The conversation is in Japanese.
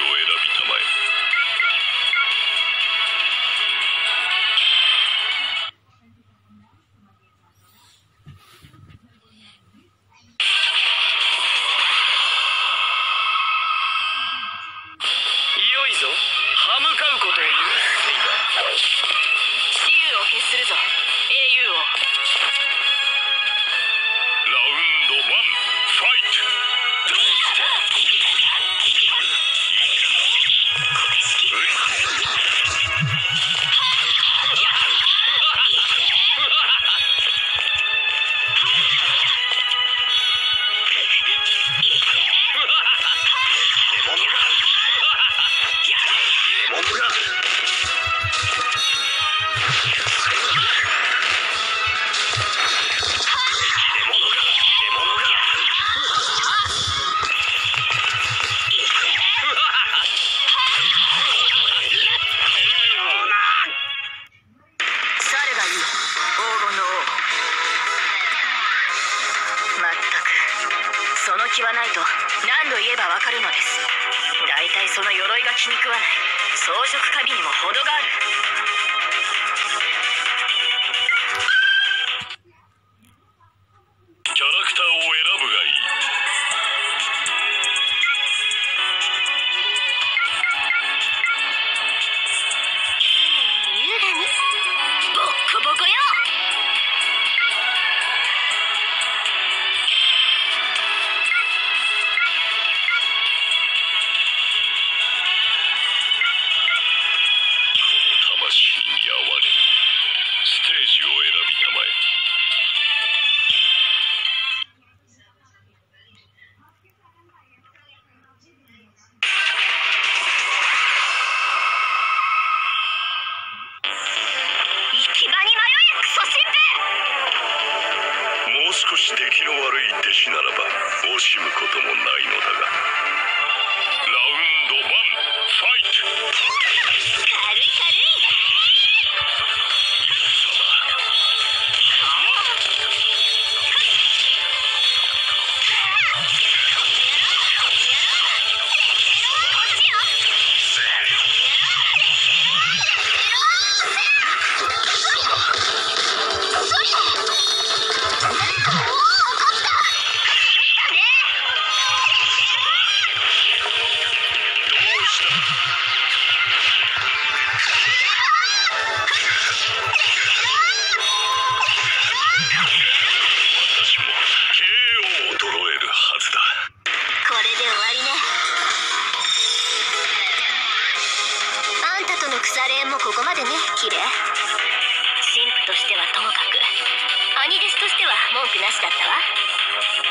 を選びたまえよいぞ歯向かうことを許すを決するぞ。英雄王気はないと。何度言えばわかるのです。大体その鎧が気に食わない。装飾カビにも程がある。キャラクタステージを選びたまえ行き場に迷えクソ神もう少し出来の悪い弟子ならば惜しむこともないのだが。ラウンドワンファイト。軽い軽い神父としてはともかく。アニデスとしては文句なしだったわ。